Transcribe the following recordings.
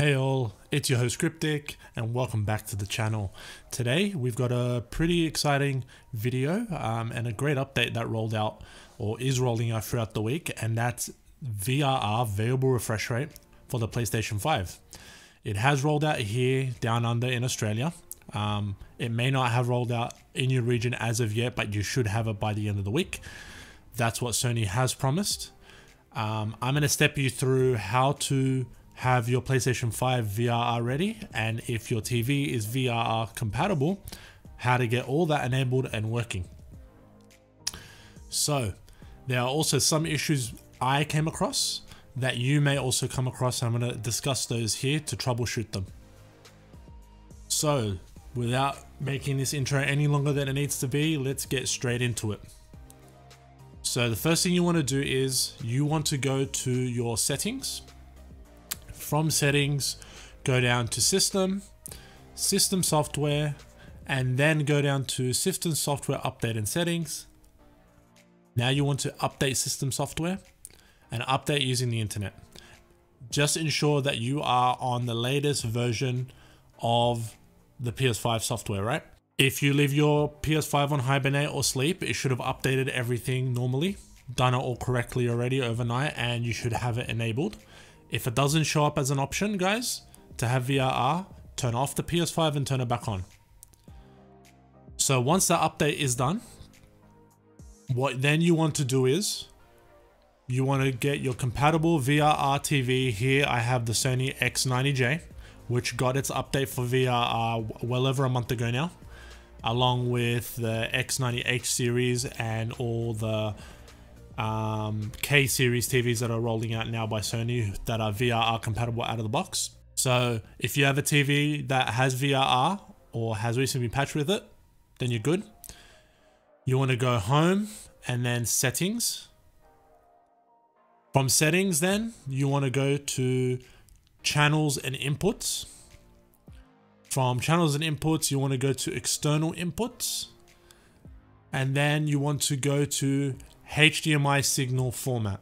Hey all, it's your host Cryptic and welcome back to the channel. Today we've got a pretty exciting video um, and a great update that rolled out or is rolling out throughout the week and that's VRR, variable refresh rate for the PlayStation 5. It has rolled out here down under in Australia. Um, it may not have rolled out in your region as of yet, but you should have it by the end of the week. That's what Sony has promised. Um, I'm going to step you through how to have your PlayStation 5 VRR ready and if your TV is VRR compatible, how to get all that enabled and working. So there are also some issues I came across that you may also come across. I'm going to discuss those here to troubleshoot them. So without making this intro any longer than it needs to be, let's get straight into it. So the first thing you want to do is you want to go to your settings from settings, go down to system, system software, and then go down to system software update and settings. Now you want to update system software and update using the internet. Just ensure that you are on the latest version of the PS5 software, right? If you leave your PS5 on hibernate or sleep, it should have updated everything normally, done it all correctly already overnight, and you should have it enabled. If it doesn't show up as an option, guys, to have VRR, turn off the PS5 and turn it back on. So once that update is done, what then you want to do is you want to get your compatible VRR TV. Here I have the Sony X90J, which got its update for VRR well over a month ago now, along with the X90H series and all the um, K series TVs that are rolling out now by Sony that are VRR compatible out of the box. So if you have a TV that has VRR or has recently been patched with it, then you're good. You want to go home and then settings. From settings then, you want to go to channels and inputs. From channels and inputs, you want to go to external inputs. And then you want to go to HDMI signal format.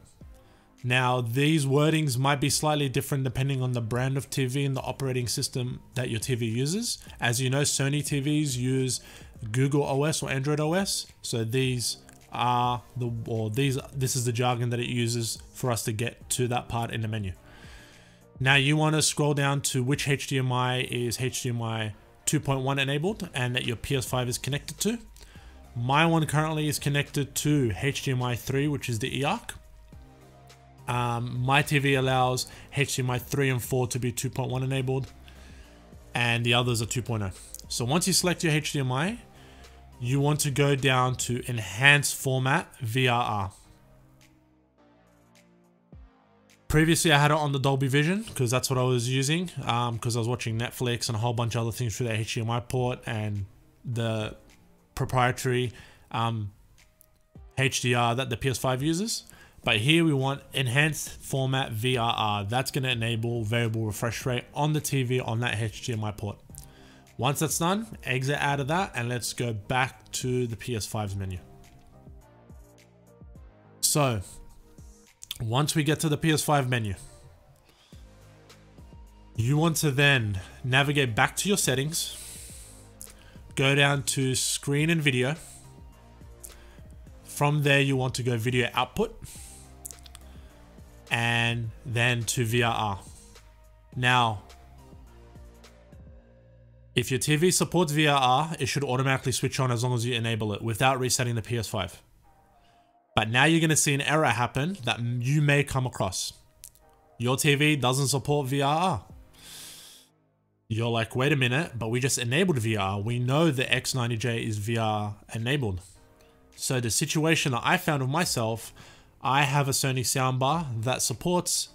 Now, these wordings might be slightly different depending on the brand of TV and the operating system that your TV uses. As you know, Sony TVs use Google OS or Android OS. So these are the, or these, this is the jargon that it uses for us to get to that part in the menu. Now you want to scroll down to which HDMI is HDMI 2.1 enabled and that your PS5 is connected to. My one currently is connected to HDMI 3, which is the eARC. Um, my TV allows HDMI 3 and 4 to be 2.1 enabled, and the others are 2.0. So once you select your HDMI, you want to go down to Enhanced Format VRR. Previously, I had it on the Dolby Vision because that's what I was using because um, I was watching Netflix and a whole bunch of other things through the HDMI port and the proprietary um, HDR that the PS5 uses. But here we want enhanced format VRR. That's going to enable variable refresh rate on the TV on that HDMI port. Once that's done, exit out of that and let's go back to the PS5's menu. So once we get to the PS5 menu, you want to then navigate back to your settings go down to screen and video. From there, you want to go video output and then to VRR. Now, if your TV supports VRR, it should automatically switch on as long as you enable it without resetting the PS5. But now you're going to see an error happen that you may come across. Your TV doesn't support VRR. You're like, wait a minute, but we just enabled VR. We know the X90J is VR enabled. So the situation that I found with myself, I have a Sony soundbar that supports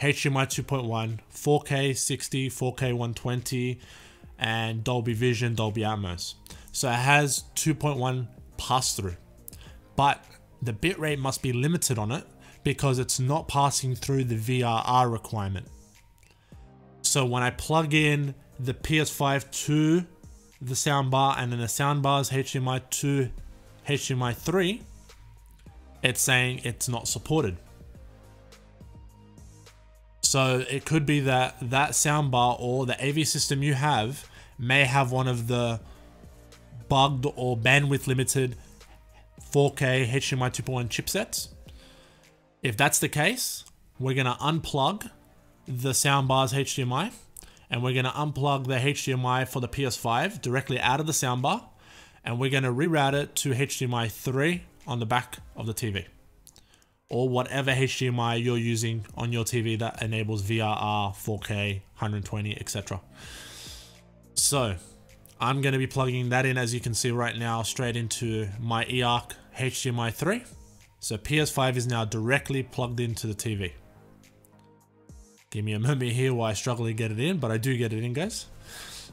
HDMI 2.1, 4K 60, 4K 120, and Dolby Vision, Dolby Atmos. So it has 2.1 pass through, but the bitrate must be limited on it because it's not passing through the VRR requirement. So when I plug in the PS5 to the soundbar and then the soundbar's HDMI to HDMI 3, it's saying it's not supported. So it could be that that soundbar or the AV system you have may have one of the bugged or bandwidth limited 4K HDMI 2.1 chipsets. If that's the case, we're going to unplug the soundbar's HDMI and we're going to unplug the HDMI for the PS5 directly out of the soundbar and we're going to reroute it to HDMI 3 on the back of the TV or whatever HDMI you're using on your TV that enables VRR, 4K, 120, etc. So I'm going to be plugging that in as you can see right now straight into my eARC HDMI 3. So PS5 is now directly plugged into the TV. Give me a moment here while I struggle to get it in, but I do get it in guys.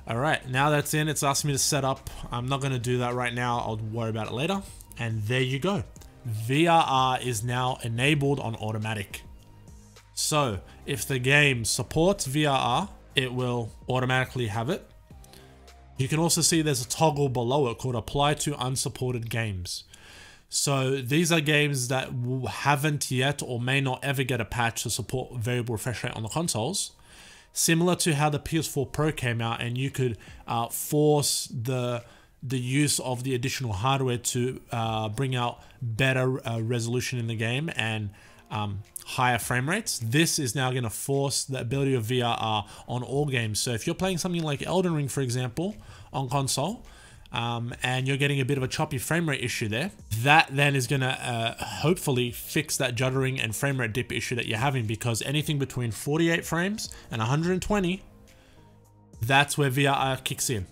Alright, now that's in, it's asked me to set up. I'm not going to do that right now, I'll worry about it later. And there you go. VRR is now enabled on automatic. So, if the game supports VRR, it will automatically have it. You can also see there's a toggle below it called apply to unsupported games. So these are games that haven't yet or may not ever get a patch to support variable refresh rate on the consoles. Similar to how the PS4 Pro came out and you could uh, force the the use of the additional hardware to uh, bring out better uh, resolution in the game and um, higher frame rates. This is now going to force the ability of VRR on all games. So if you're playing something like Elden Ring, for example, on console, um, and you're getting a bit of a choppy frame rate issue there, that then is going to uh, hopefully fix that juddering and frame rate dip issue that you're having because anything between 48 frames and 120, that's where VRR kicks in.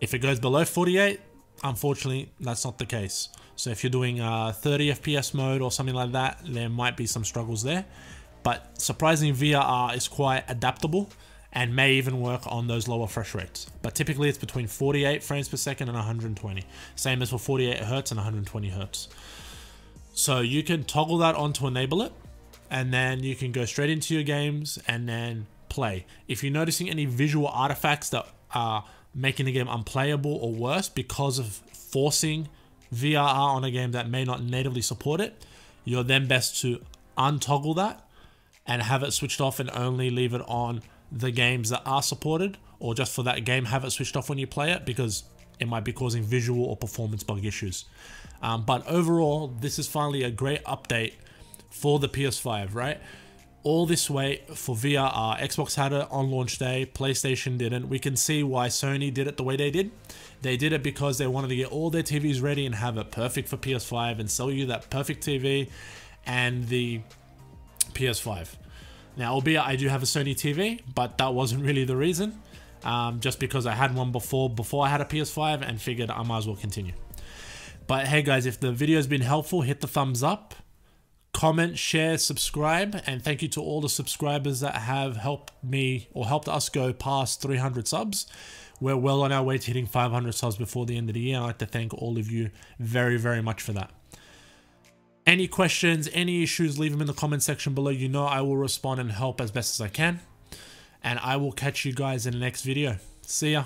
If it goes below 48, unfortunately, that's not the case. So if you're doing uh, 30 FPS mode or something like that, there might be some struggles there. But surprisingly, VRR is quite adaptable and may even work on those lower fresh rates. But typically it's between 48 frames per second and 120. Same as for 48 Hertz and 120 Hertz. So you can toggle that on to enable it and then you can go straight into your games and then play. If you're noticing any visual artifacts that are making the game unplayable or worse because of forcing VRR on a game that may not natively support it, you're then best to untoggle that and have it switched off and only leave it on the games that are supported or just for that game have it switched off when you play it because it might be causing visual or performance bug issues. Um, but overall, this is finally a great update for the PS5, right? All this way for VRR. Xbox had it on launch day, PlayStation didn't. We can see why Sony did it the way they did. They did it because they wanted to get all their TVs ready and have it perfect for PS5 and sell you that perfect TV and the PS5. Now, albeit I do have a Sony TV, but that wasn't really the reason. Um, just because I had one before before I had a PS5 and figured I might as well continue. But hey guys, if the video has been helpful, hit the thumbs up, comment, share, subscribe, and thank you to all the subscribers that have helped me or helped us go past 300 subs. We're well on our way to hitting 500 subs before the end of the year. I'd like to thank all of you very, very much for that. Any questions, any issues, leave them in the comment section below. You know I will respond and help as best as I can. And I will catch you guys in the next video. See ya.